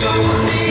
sofrer.